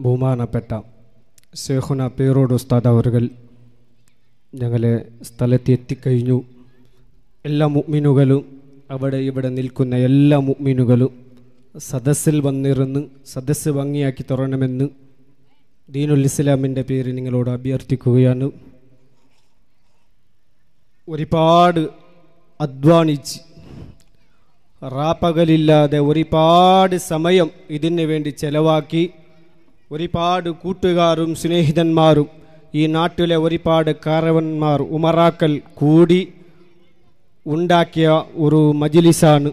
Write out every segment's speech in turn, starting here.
ബഹുമാനപ്പെട്ട ഷേഖുന പേരോട് ഉസ്താദ് അവർ ഞങ്ങളെ സ്ഥലത്ത് എത്തിക്കഴിഞ്ഞു എല്ലാ മുഗ്മിനുകളും അവിടെ ഇവിടെ നിൽക്കുന്ന എല്ലാ മുഗ്മിനുകളും സദസ്സിൽ വന്നിരുന്ന് സദസ്സ് ഭംഗിയാക്കി തുറണമെന്ന് ദീനുൽ ഇസ്ലാമിന്റെ പേര് നിങ്ങളോട് അഭ്യർത്ഥിക്കുകയാണ്. ഒരുപാട് അധ്വാനിച്ച് റാപ്പകലില്ലാതെ ഒരുപാട് സമയം ഇതിനു വേണ്ടി ചെലവാക്കി ഒരുപാട് കൂട്ടുകാരും സ്നേഹിതന്മാരും ഈ നാട്ടിലെ ഒരുപാട് കാരവന്മാർ ഉമറാക്കൽ കൂടി ഉണ്ടാക്കിയ ഒരു മജിലിസാണ്.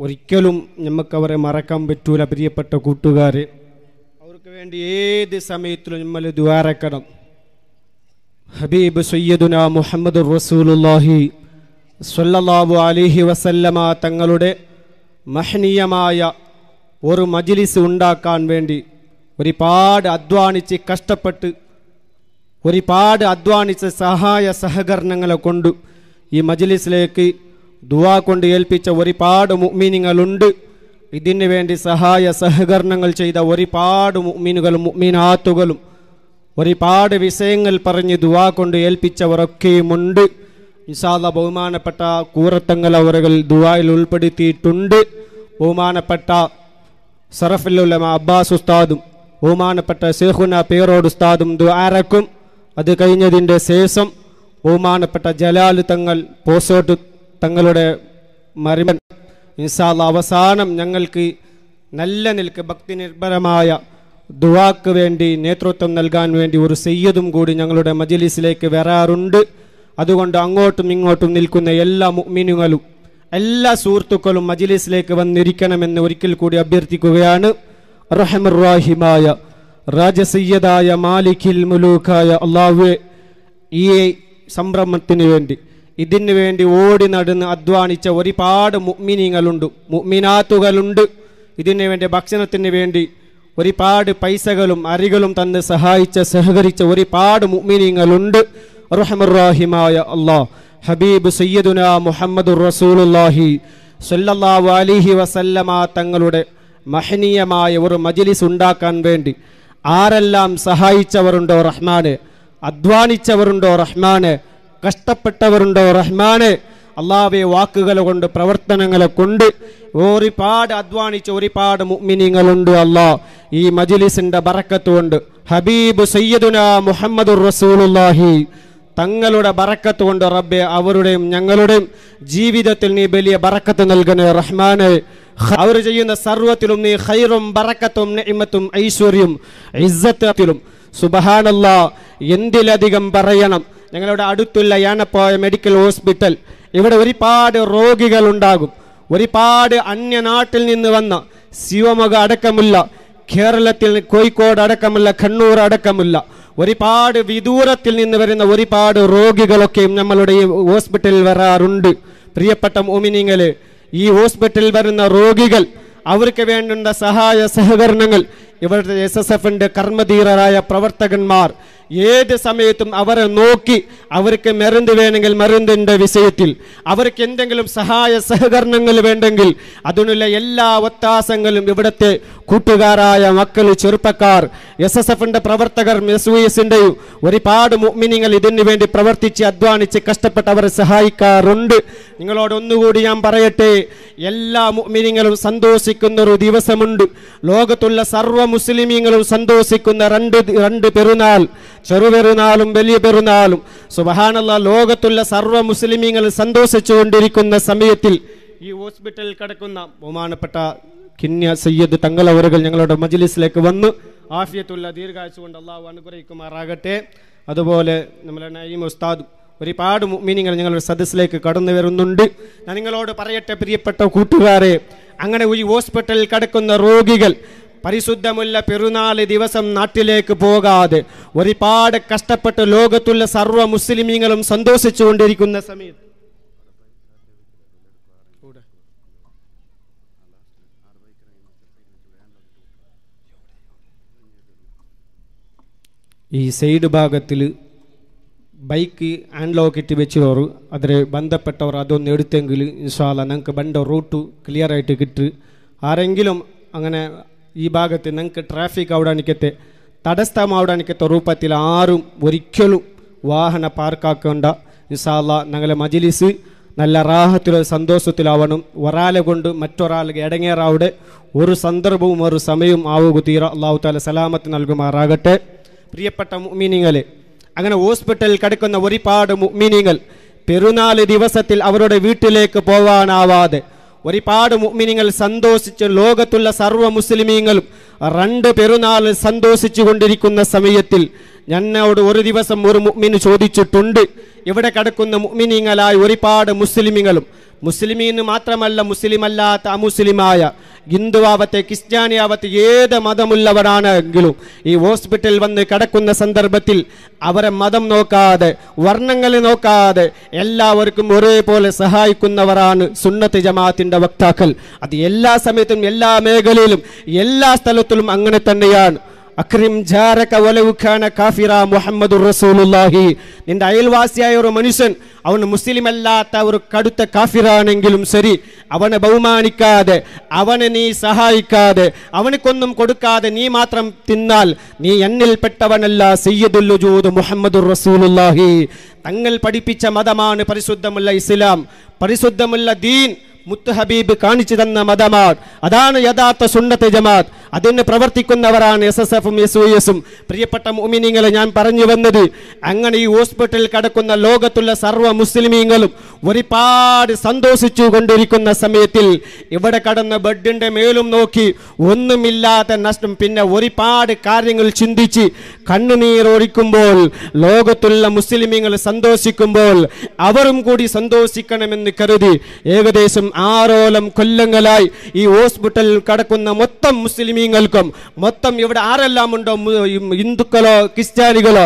ഒരിക്കലും നമുക്കവരെ മറക്കാൻ പറ്റൂല പ്രിയപ്പെട്ട കൂട്ടുകാരെ. അവർക്ക് വേണ്ടി ഏത് സമയത്തിലും നമ്മൾ ദ്വാരക്കണം. ഹബീബ് സയ്യദുന മുഹമ്മദ് റസൂലുല്ലാഹി സ്വല്ലല്ലാഹു അലിഹി വസല്ലമ തങ്ങളുടെ മഹനീയമായ ഒരു മജിലിസ് ഉണ്ടാക്കാൻ വേണ്ടി ഒരുപാട് അധ്വാനിച്ച് കഷ്ടപ്പെട്ട് ഒരുപാട് അധ്വാനിച്ച സഹായ സഹകരണങ്ങളെ കൊണ്ട് ഈ മജ്ലിസിലേക്ക് ദുവാ കൊണ്ട് ഏൽപ്പിച്ച ഒരുപാട് മുഅ്മിനീങ്ങളുണ്ട്. ഇതിനു വേണ്ടി സഹായ സഹകരണങ്ങൾ ചെയ്ത ഒരുപാട് മുഅ്മിനുകളും മുഅ്മിനാത്തുകളും ഒരുപാട് വിഷയങ്ങൾ പറഞ്ഞ് ദുവാ കൊണ്ട് ഏൽപ്പിച്ചവരൊക്കെയുമുണ്ട്. നിസാദ ബഹുമാനപ്പെട്ട കൂറത്തങ്ങൾ അവരുകൾ ദുവായിൽ ഉൾപ്പെടുത്തിയിട്ടുണ്ട്. ബഹുമാനപ്പെട്ട സറഫുല്ലുലമ അബ്ബാസ് ഉസ്താദും ബഹുമാനപ്പെട്ട ഷേഖുന പേരോട് ഉസ്താദും ദുആറക്കും അത് കഴിഞ്ഞതിന്റെ ശേഷം ബഹുമാനപ്പെട്ട ജലാൽ തങ്ങൾ പോസോട്ട് തങ്ങളുടെ മരുമൻ. ഇൻഷാല്ല അവസാനം ഞങ്ങൾക്ക് നല്ല നിൽക്ക് ഭക്തി നിർഭരമായ ദുവാക്ക് വേണ്ടി നേതൃത്വം നൽകാൻ വേണ്ടി ഒരു സയ്യദും കൂടി ഞങ്ങളുടെ മജലിസിലേക്ക് വരാറുണ്ട്. അതുകൊണ്ട് അങ്ങോട്ടും ഇങ്ങോട്ടും നിൽക്കുന്ന എല്ലാ മുഅ്മിനുകളും എല്ലാ സുഹൃത്തുക്കളും മജിലിസിലേക്ക് വന്നിരിക്കണമെന്ന് ഒരിക്കൽ കൂടി അഭ്യർത്ഥിക്കുകയാണ്. റഹമുറാഹിമായ രാജസയ്യദായ മാലിക്കിൽ മുലൂക്കായ അള്ളാഹുവെ ഈ സംരംഭത്തിന് വേണ്ടി ഇതിനു വേണ്ടി ഓടി നടന്ന് അധ്വാനിച്ച ഒരുപാട് മുഗ്മിനികളുണ്ട് മുഗ്മിനാത്തുകളുണ്ട് ഇതിനു വേണ്ടി ഭക്ഷണത്തിന് വേണ്ടി ഒരുപാട് പൈസകളും അരികളും തന്ന് സഹായിച്ച സഹകരിച്ച ഒരുപാട് മുഗ്മിനികളുണ്ട് റഹമുറാഹിമായ അള്ളാഹ് ഹബീബ് സയ്യദുന മുഹമ്മദ് റസൂലുല്ലാഹി സല്ലല്ലാഹു അലിഹി വസല്ലമ തങ്ങളുടെ മഹനീയമായ ഒരു മജിലിസ് ഉണ്ടാക്കാൻ വേണ്ടി ആരെല്ലാം സഹായിച്ചവരുണ്ടോ റഹ്മാനെ അധ്വാനിച്ചവരുണ്ടോ റഹ്മാനെ കഷ്ടപ്പെട്ടവരുണ്ടോ റഹ്മാനെ അള്ളാവെ വാക്കുകൾ കൊണ്ട് പ്രവർത്തനങ്ങളെ കൊണ്ട് ഒരുപാട് അധ്വാനിച്ച ഒരുപാട് മുഗ്മിനിങ്ങളുണ്ട് അല്ലാ. ഈ മജിലിസിന്റെ ബറക്കത്ത് കൊണ്ട് ഹബീബ് സയ്യദുന മുഹമ്മദ് റസൂലുല്ലാഹി തങ്ങളുടെ ബറക്കത്ത് കൊണ്ട് റബ്ബെ അവരുടെയും ഞങ്ങളുടെയും ജീവിതത്തിൽ നീ വലിയ ബറക്കത്ത് നൽകണേ റഹ്മാനെ. അവർ ചെയ്യുന്ന സർവത്തിലും നീ ഹൈറും ബറക്കത്തും നെയ്മത്തും ഐശ്വര്യം ഇസ്സത്തിലും. സുബഹാനല്ല എന്തിലധികം പറയണം? ഞങ്ങളുടെ അടുത്തുള്ള യാനപ്പോയ മെഡിക്കൽ ഹോസ്പിറ്റൽ ഇവിടെ ഒരുപാട് രോഗികൾ ഉണ്ടാകും ഒരുപാട് അന്യനാട്ടിൽ നിന്ന് വന്ന ശിവമുഖ അടക്കമുള്ള കേരളത്തിൽ കോഴിക്കോട് അടക്കമുള്ള കണ്ണൂർ അടക്കമുള്ള ഒരുപാട് വിദൂരത്തിൽ നിന്ന് വരുന്ന ഒരുപാട് രോഗികളൊക്കെയും നമ്മളുടെ ഈ ഹോസ്പിറ്റലിൽ വരാറുണ്ട്. പ്രിയപ്പെട്ട മോമിനിങ്ങളെ ഈ ഹോസ്പിറ്റലിൽ വരുന്ന രോഗികൾ അവർക്ക് വേണ്ടുന്ന സഹായ സഹകരണങ്ങൾ ഇവിടുത്തെ എസ് എസ് എഫിന്റെ കർമ്മധീരരായ പ്രവർത്തകന്മാർ ഏത് സമയത്തും അവരെ നോക്കി അവർക്ക് മരുന്ന് വേണമെങ്കിൽ മരുന്നിന്റെ വിഷയത്തിൽ അവർക്ക് എന്തെങ്കിലും സഹായ സഹകരണങ്ങൾ വേണ്ടെങ്കിൽ അതിനുള്ള എല്ലാ ഒത്താസങ്ങളും ഇവിടുത്തെ കൂട്ടുകാരായ മക്കൾ ചെറുപ്പക്കാർ എസ് എസ് എഫിന്റെ പ്രവർത്തകർ എസ് വി എസിന്റെയും ഒരുപാട് മിനിങ്ങൾ ഇതിനു വേണ്ടി പ്രവർത്തിച്ച് അധ്വാനിച്ച് കഷ്ടപ്പെട്ട് അവരെ സഹായിക്കാറുണ്ട്. നിങ്ങളോട് ഒന്നുകൂടി ഞാൻ പറയട്ടെ എല്ലാ മിനിങ്ങളും സന്തോഷിക്കുന്ന ഒരു ദിവസമുണ്ട്. ലോകത്തുള്ള സർവ മുസ്ലിമീങ്ങളും സന്തോഷിക്കുന്ന രണ്ട് രണ്ട് പെരുന്നാൾ ചെറുപെരുന്നാളും വലിയ പെരുന്നാളും. സുബഹാനല്ല ലോകത്തുള്ള സർവ മുസ്ലിമീങ്ങൾ സന്തോഷിച്ചുകൊണ്ടിരിക്കുന്ന സമയത്തിൽ ഈ ഹോസ്പിറ്റലിൽ കിടക്കുന്ന ബഹുമാനപ്പെട്ട കിന്യ സയ്യദ് തങ്ങളവറുകൾ ഞങ്ങളുടെ മജ്ലിസിലേക്ക് വന്ന് ആഫിയത്തുള്ള ദീർഘാഴ്ച കൊണ്ട് അള്ളാഹു അനുഗ്രഹിക്കുമാറാകട്ടെ. അതുപോലെ നമ്മളെ നയീം ഉസ്താദ് ഒരുപാട് മീനിങ്ങൾ ഞങ്ങളുടെ സദസ്സിലേക്ക് കടന്നു വരുന്നുണ്ട്. ഞാൻ നിങ്ങളോട് പറയട്ടെ പ്രിയപ്പെട്ട കൂട്ടുകാരെ അങ്ങനെ ഈ ഹോസ്പിറ്റലിൽ കിടക്കുന്ന രോഗികൾ പരിശുദ്ധമുള്ള പെരുന്നാൾ ദിവസം നാട്ടിലേക്ക് പോകാതെ ഒരുപാട് കഷ്ടപ്പെട്ട് ലോകത്തുള്ള സർവ മുസ്ലിമീങ്ങളും സന്തോഷിച്ചുകൊണ്ടിരിക്കുന്ന സമയത്ത് ഈ സൈഡ് ഭാഗത്തിൽ ബൈക്ക് ആൻലോക്ക് ഇട്ട് വെച്ചവർ അതിൽ ബന്ധപ്പെട്ടവർ അതൊന്ന് എടുത്തെങ്കിൽ ഇൻഷാല്ല ഞങ്ങൾക്ക് ബണ്ട റൂട്ട് ക്ലിയർ ആയിട്ട് കിട്ടു. ആരെങ്കിലും അങ്ങനെ ഈ ഭാഗത്ത് ഞങ്ങൾക്ക് ട്രാഫിക് ആവడాനിക്കത്തെ തടസ്സമാവടാനിക്കത്തെ രൂപത്തിൽ ആരും ഒരിക്കലും വാഹന പാർക്കാക്കേണ്ട ഇൻഷാല്ല ഞങ്ങളെ മജിലിസ് നല്ല റാഹത്തിലോ സന്തോഷത്തിലാവണം. ഒരാളെ കൊണ്ട് മറ്റൊരാളെ ഇടങ്ങേറാവിടെ ഒരു സന്ദർഭവും ഒരു സമയവും ആവുക തീര. അള്ളാഹു താല സലാമത്ത് നൽകുമാറാകട്ടെ. പ്രിയപ്പെട്ട മുഅ്മിനീങ്ങളെ അങ്ങനെ ഹോസ്പിറ്റലിൽ കിടക്കുന്ന ഒരുപാട് മുഅ്മിനീങ്ങൾ പെരുന്നാൾ ദിവസത്തിൽ അവരുടെ വീട്ടിലേക്ക് പോവാനാവാതെ ഒരുപാട് മുഅ്മിനീങ്ങൾ സന്തോഷിച്ച് ലോകത്തുള്ള സർവ മുസ്ലിമീങ്ങളും രണ്ട് പെരുന്നാൾ സന്തോഷിച്ചു കൊണ്ടിരിക്കുന്ന സമയത്തിൽ ഞന്നോട് ഒരു ദിവസം ഒരു മുഗ്മിന് ചോദിച്ചിട്ടുണ്ട്. ഇവിടെ കിടക്കുന്ന മുഗ്മിനിങ്ങളായ ഒരുപാട് മുസ്ലിമീങ്ങളും മുസ്ലിമീന്ന് മാത്രമല്ല മുസ്ലിമല്ലാത്ത അമുസ്ലിമായ ഹിന്ദുവാവത്തെ ക്രിസ്ത്യാനിയാവത്തെ ഏത് മതമുള്ളവരാണെങ്കിലും ഈ ഹോസ്പിറ്റലിൽ വന്ന് കിടക്കുന്ന സന്ദർഭത്തിൽ അവരെ മതം നോക്കാതെ വർണങ്ങളെ നോക്കാതെ എല്ലാവർക്കും ഒരേപോലെ സഹായിക്കുന്നവരാണ് സുന്നത്ത് ജമാഅത്തിന്റെ വക്താക്കൾ. അത് എല്ലാ സമയത്തും എല്ലാ മേഖലയിലും എല്ലാ സ്ഥലത്തിലും അങ്ങനെ തന്നെയാണ്. അക്രിം ജാരക വലവുഖാന കാഫിറ മുഹമ്മദുർ റസൂലുള്ളാഹി. നിന്റെ അയൽവാസിയായ ഒരു മനുഷ്യൻ അവൻ മുസ്ലിം അല്ലാത്ത ഒരു കടുത്ത കാഫിറാണെങ്കിലും ശരി അവനെ ബഹുമാനിക്കാതെ അവനെ നീ സഹായിക്കാതെ അവനക്കൊന്നും കൊടുക്കാതെ നീ മാത്രം തിന്നാൽ നീ എന്നിൽപ്പെട്ടവനല്ല സയ്യിദുൽ വജൂദ് മുഹമ്മദുർ റസൂലുള്ളാഹി. തങ്ങൾ പഠിപ്പിച്ച മതമാണ് പരിശുദ്ധമുള്ള ഇസ്ലാം. പരിശുദ്ധമുള്ള ദീൻ മുത്ത് ഹബീബ് കാണിച്ചു തന്ന മതമാണ്. അതാണ് യഥാർത്ഥ സുന്നത്തെ ജമാഅത്ത്. അതിന് പ്രവർത്തിക്കുന്നവരാണ് എസ് എസ് എഫും എസ് ഒ എസും. പ്രിയപ്പെട്ട മുമിനിങ്ങളെ ഞാൻ പറഞ്ഞു വന്നത് അങ്ങനെ ഈ ഹോസ്പിറ്റലിൽ കിടക്കുന്ന ലോകത്തുള്ള സർവ മുസ്ലിമീങ്ങളും ഒരുപാട് സന്തോഷിച്ചു കൊണ്ടിരിക്കുന്ന സമയത്തിൽ ഇവിടെ കടന്ന ബെഡിന്റെ മേലും നോക്കി ഒന്നുമില്ലാത്ത നഷ്ടം പിന്നെ ഒരുപാട് കാര്യങ്ങൾ ചിന്തിച്ച് കണ്ണുനീർ ഒഴിക്കുമ്പോൾ ലോകത്തുള്ള മുസ്ലിമീങ്ങൾ സന്തോഷിക്കുമ്പോൾ അവരും കൂടി സന്തോഷിക്കണമെന്ന് കരുതി ഏകദേശം ആറോളം കൊല്ലങ്ങളായി ഈ ഹോസ്പിറ്റലിൽ കിടക്കുന്ന മൊത്തം മുസ്ലിമീങ്ങൾക്കും മൊത്തം ഇവിടെ ആരെല്ലാം ഉണ്ടോ? ഹിന്ദുക്കളോ ക്രിസ്ത്യാനികളോ?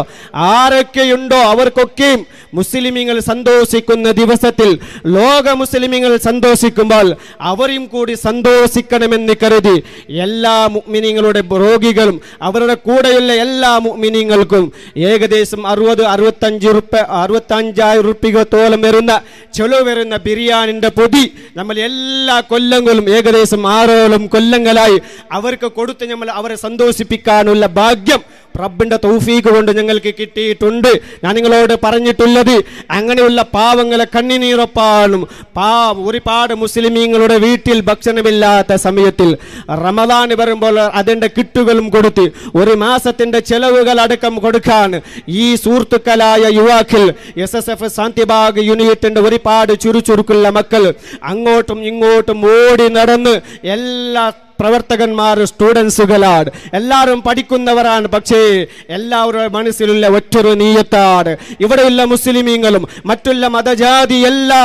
ആരൊക്കെയുണ്ടോ അവർക്കൊക്കെയും മുസ്ലിമീങ്ങൾ സന്തോഷിക്കുന്ന ദിവസത്തിൽ? ലോക മുസ്ലിമീങ്ങൾ സന്തോഷിക്കുമ്പോൾ അവരും കൂടി സന്തോഷിക്കണമെന്ന് കരുതി എല്ലാ മുഗ്മിനിങ്ങളുടെ രോഗികളും അവരുടെ കൂടെയുള്ള എല്ലാ മുഗ്മിനിങ്ങൾക്കും ഏകദേശം അറുപത് അറുപത്തഞ്ച് റുപ്പ അറുപത്തഞ്ചായിരം റുപ്പികത്തോളം വരുന്ന ചെലവ് വരുന്ന ബിരിയാണിന്റെ പൊതി നമ്മൾ എല്ലാ കൊല്ലങ്ങളും ഏകദേശം ആറോളം കൊല്ലങ്ങളായി അവർക്ക് കൊടുത്ത് നമ്മൾ അവരെ സന്തോഷിപ്പിക്കാനുള്ള ഭാഗ്യം റബ്ബിന്റെ തൗഫീക്ക് കൊണ്ട് ഞങ്ങൾക്ക് കിട്ടിയിട്ടുണ്ട്. ഞാൻ നിങ്ങളോട് പറഞ്ഞിട്ടുള്ളത് അങ്ങനെയുള്ള പാവങ്ങളെ കണ്ണിനീറപ്പാണും പാ ഒരുപാട് മുസ്ലിമീങ്ങളുടെ വീട്ടിൽ ഭക്ഷണമില്ലാത്ത സമയത്തിൽ റമദാൻ വരുമ്പോൾ അതിന്റെ കിട്ടുകളും കൊടുത്ത് ഒരു മാസത്തിന്റെ ചെലവുകൾ അടക്കം കൊടുക്കാൻ ഈ സുഹൃത്തുക്കളായ യുവാക്കൾ എസ് എസ് എഫ് ശാന്തിബാഗ് യൂണിറ്റിന്റെ ഒരുപാട് ചുരുചുരുക്കുള്ള മക്കൾ അങ്ങോട്ടും ഇങ്ങോട്ടും ഓടി നടന്ന് എല്ലാ പ്രവർത്തകന്മാർ സ്റ്റുഡൻസുകളാണ് എല്ലാവരും പഠിക്കുന്നവരാണ്. പക്ഷേ എല്ലാവരുടെ മനസ്സിലുള്ള ഒറ്റൊരു നീയത്താണ്. ഇവിടെയുള്ള മുസ്ലിമീങ്ങളും മറ്റുള്ള മതജാതി എല്ലാ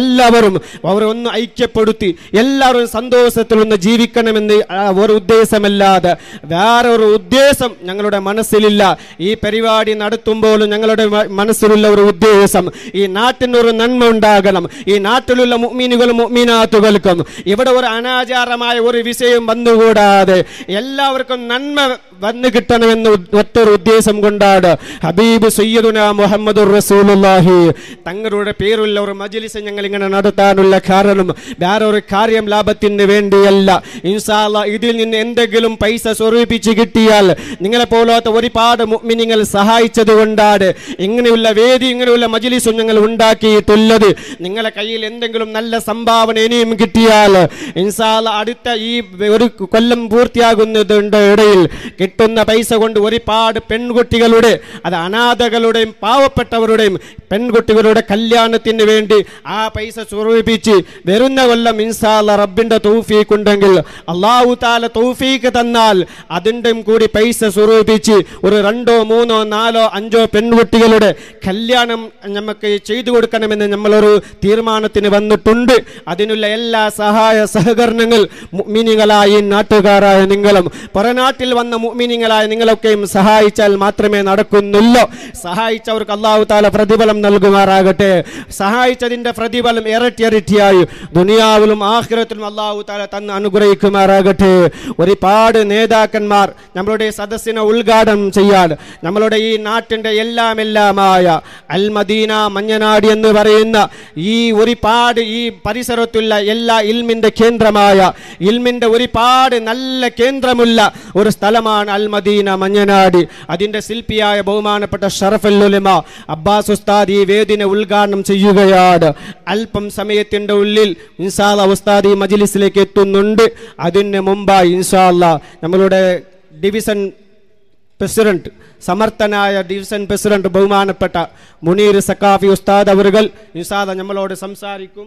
എല്ലാവരും അവർ ഒന്ന് ഐക്യപ്പെടുത്തി എല്ലാവരും സന്തോഷത്തിലൊന്ന് ജീവിക്കണമെന്ന് ആ ഒരു ഉദ്ദേശമല്ലാതെ വേറെ ഒരു ഉദ്ദേശം ഞങ്ങളുടെ മനസ്സിലില്ല. ഈ പരിപാടി നടത്തുമ്പോഴും ഞങ്ങളുടെ മനസ്സിലുള്ള ഒരു ഉദ്ദേശം ഈ നാട്ടിനൊരു നന്മ ഉണ്ടാകണം. ഈ നാട്ടിലുള്ള മുഅ്മിനുകളും മുഅ്മിനാത്തുകൾക്കും ഇവിടെ ഒരു അനാചാരമായ ഒരു വിഷയം വന്നുകൂടാതെ എല്ലാവർക്കും നന്മ വന്നു കിട്ടണമെന്ന് മറ്റൊരു ഉദ്ദേശം കൊണ്ടാണ് ഹബീബ് സയ്യദുന മുഹമ്മദ് റസൂലുള്ളാഹി. തങ്ങളുടെ പേരുള്ള ഒരു മജ്ലിസ് ഞങ്ങൾ ഇങ്ങനെ നടത്താനുള്ള കാരണം വേറെ ഒരു കാര്യം ലാഭത്തിന് വേണ്ടിയല്ല. ഇൻസാല്ല ഇതിൽ നിന്ന് എന്തെങ്കിലും പൈസ സ്വരൂപിച്ച് കിട്ടിയാൽ നിങ്ങളെ പോലാത്ത ഒരുപാട് മുഅ്മിനീങ്ങൾ സഹായിച്ചത് കൊണ്ടാണ് ഇങ്ങനെയുള്ള വേദി ഇങ്ങനെയുള്ള മജിലിസും ഞങ്ങൾ ഉണ്ടാക്കിയിട്ടുള്ളത്. നിങ്ങളെ കയ്യിൽ എന്തെങ്കിലും നല്ല സംഭാവന ഇനിയും കിട്ടിയാൽ ഇൻസാല അടുത്ത ഈ ഒരു കൊല്ലം പൂർത്തിയാകുന്നതിന്റെ ഇടയിൽ. കിട്ടുന്ന പൈസ കൊണ്ട് ഒരുപാട് പെൺകുട്ടികളുടെ അത് അനാഥകളുടെയും പാവപ്പെട്ടവരുടെയും പെൺകുട്ടികളുടെ കല്യാണത്തിന് വേണ്ടി ആ പൈസ സ്വരൂപിച്ച് വരുന്ന കൊല്ലം ഇൻസാല റബ്ബിന്റെ തൗഫീഖ് ഉണ്ടെങ്കിൽ അള്ളാഹു താല തൗഫീഖ് തന്നാൽ അതിന്റെ കൂടി പൈസ സ്വരൂപിച്ച് ഒരു രണ്ടോ മൂന്നോ നാലോ അഞ്ചോ പെൺകുട്ടികളുടെ കല്യാണം നമുക്ക് ചെയ്തു കൊടുക്കണമെന്ന് നമ്മളൊരു തീരുമാനത്തിന് വന്നിട്ടുണ്ട്. അതിനുള്ള എല്ലാ സഹായ സഹകരണങ്ങൾ മുഗ്മിനികളായി നാട്ടുകാരായ നിങ്ങളും പുറനാട്ടിൽ വന്ന മുഅ്മിനീങ്ങളായ നിങ്ങളൊക്കെയും സഹായിച്ചാൽ മാത്രമേ നടക്കുന്നുള്ളൂ. സഹായിച്ചവർക്ക് അള്ളാഹു താല പ്രതിഫലം നൽകുമാറാകട്ടെ. സഹായിച്ചതിന്റെ പ്രതിഫലം ഇരട്ടി ഇരട്ടിയായി ദുനിയാവിലും ആഖിറത്തിലും അള്ളാഹു താല തന്ന് അനുഗ്രഹിക്കുമാറാകട്ടെ. ഒരുപാട് നേതാക്കന്മാർ നമ്മളുടെ സദസ്സിനെ ഉദ്ഘാടനം ചെയ്യാൻ നമ്മളുടെ ഈ നാട്ടിന്റെ എല്ലാം എല്ലാമായ അൽ മദീന മഞ്ഞനാട് എന്ന് പറയുന്ന ഈ ഒരുപാട് ഈ പരിസരത്തുള്ള എല്ലാ ഇൽമിന്റെ കേന്ദ്രമായ ഇൽമിന്റെ ഒരുപാട് നല്ല കേന്ദ്രമുള്ള ഒരു സ്ഥലമാണ് അൽ മദീന മഞ്ഞനാട്. അതിന്റെ ശില്പിയായ ബഹുമാനപ്പെട്ട ഷറഫുലുലമ അബ്ബാസ് ഉസ്താദ് ഈ വേദിനെ ഉദ്ഘാടനം ചെയ്യുകയാണ്. അല്പം സമയത്തിന്റെ ഉള്ളിൽ ഇൻഷാല്ല ഉസ്താദ് ഈ മജിലിസിലേക്ക് എത്തുന്നുണ്ട്. അതിന് മുമ്പായി ഇൻഷാല്ല നമ്മളുടെ ഡിവിഷൻ പ്രസിഡന്റ് സമർത്ഥനായ ഡിവിഷൻ പ്രസിഡന്റ് ബഹുമാനപ്പെട്ട മുനീർ സക്കാഫി ഉസ്താദ് അവർ ഇൻഷാല്ല നമ്മളോട് സംസാരിക്കും.